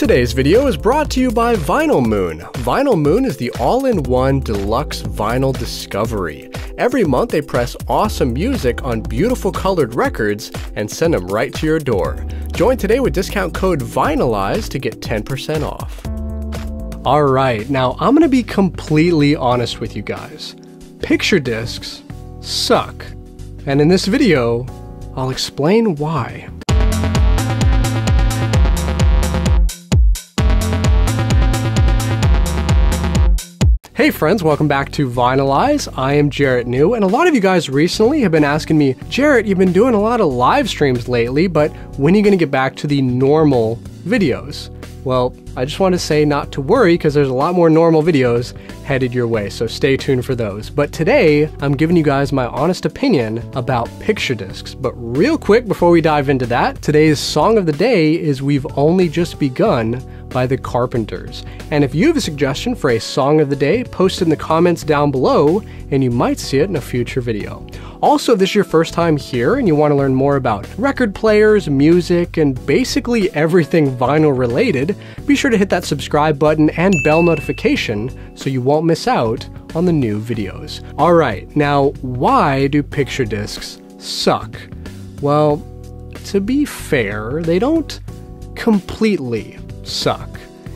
Today's video is brought to you by Vinyl Moon. Vinyl Moon is the all-in-one deluxe vinyl discovery. Every month they press awesome music on beautiful colored records and send them right to your door. Join today with discount code VINYLIZE to get 10% off. Alright, now I'm gonna be completely honest with you guys. Picture discs suck. And in this video, I'll explain why. Hey friends, welcome back to Vinyl Eyezz. I am Jarrett New, and a lot of you guys recently have been asking me, Jarrett, you've been doing a lot of live streams lately, but when are you going to get back to the normal videos? Well, I just want to say not to worry because there's a lot more normal videos headed your way, so stay tuned for those. But today, I'm giving you guys my honest opinion about picture discs. But real quick before we dive into that, today's song of the day is We've Only Just Begun by the Carpenters. And if you have a suggestion for a song of the day, post it in the comments down below and you might see it in a future video. Also, if this is your first time here and you want to learn more about record players, music, and basically everything vinyl related, be sure to hit that subscribe button and bell notification so you won't miss out on the new videos. Alright, now why do picture discs suck? Well, to be fair, they don't completely suck.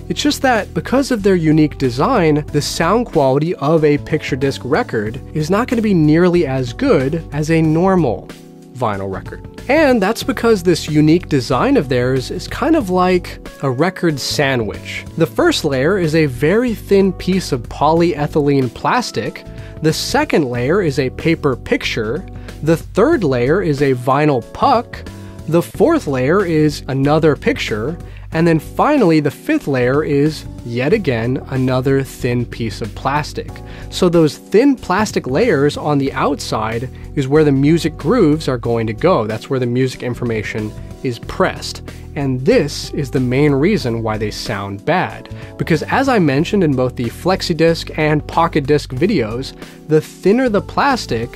It's just that because of their unique design, the sound quality of a picture disc record is not going to be nearly as good as a normal vinyl record. And that's because this unique design of theirs is kind of like a record sandwich. The first layer is a very thin piece of polyethylene plastic, the second layer is a paper picture, the third layer is a vinyl puck, the fourth layer is another picture, and then finally, the fifth layer is, yet again, another thin piece of plastic. So those thin plastic layers on the outside is where the music grooves are going to go. That's where the music information is pressed. And this is the main reason why they sound bad. Because as I mentioned in both the FlexiDisc and Pocket Disc videos, the thinner the plastic,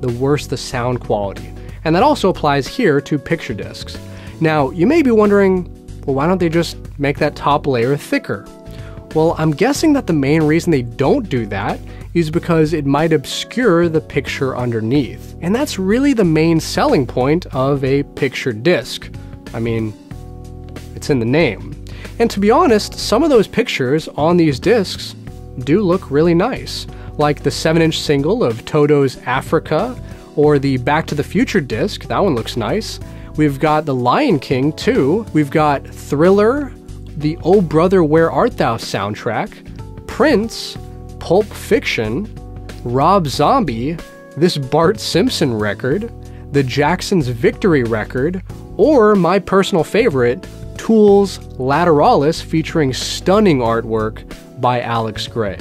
the worse the sound quality. And that also applies here to picture discs. Now, you may be wondering, well, why don't they just make that top layer thicker? Well, I'm guessing that the main reason they don't do that is because it might obscure the picture underneath. And that's really the main selling point of a picture disc. I mean, it's in the name. And to be honest, some of those pictures on these discs do look really nice, like the 7 inch single of Toto's Africa, or the Back to the Future disc, that one looks nice. We've got The Lion King too. We've got Thriller, the Oh Brother Where Art Thou soundtrack, Prince, Pulp Fiction, Rob Zombie, this Bart Simpson record, the Jackson's Victory record, or my personal favorite, Tool's Lateralus featuring stunning artwork by Alex Grey.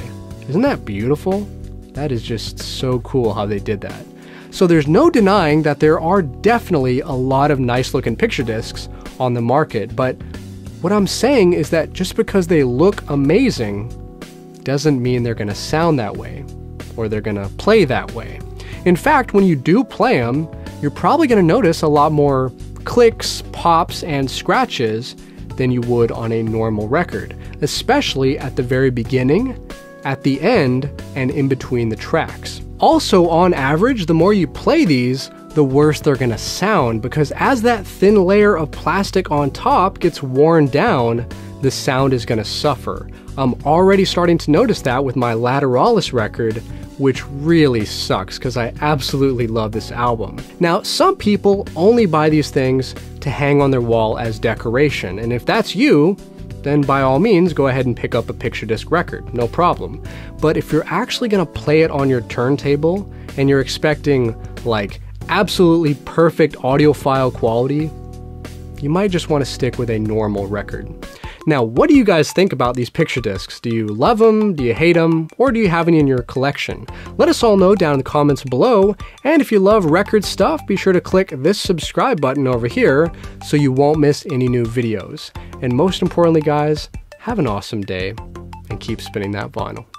Isn't that beautiful? That is just so cool how they did that. So there's no denying that there are definitely a lot of nice looking picture discs on the market, but what I'm saying is that just because they look amazing doesn't mean they're going to sound that way or they're going to play that way. In fact, when you do play them, you're probably going to notice a lot more clicks, pops, and scratches than you would on a normal record, especially at the very beginning, at the end, and in between the tracks. Also, on average, the more you play these, the worse they're gonna sound because as that thin layer of plastic on top gets worn down, the sound is gonna suffer. I'm already starting to notice that with my Lateralus record, which really sucks because I absolutely love this album. Now, some people only buy these things to hang on their wall as decoration, and if that's you, then by all means go ahead and pick up a picture disc record, no problem. But if you're actually gonna play it on your turntable and you're expecting like absolutely perfect audiophile quality, you might just want to stick with a normal record. Now, what do you guys think about these picture discs? Do you love them? Do you hate them? Or do you have any in your collection? Let us all know down in the comments below. And if you love record stuff, be sure to click this subscribe button over here so you won't miss any new videos. And most importantly, guys, have an awesome day and keep spinning that vinyl.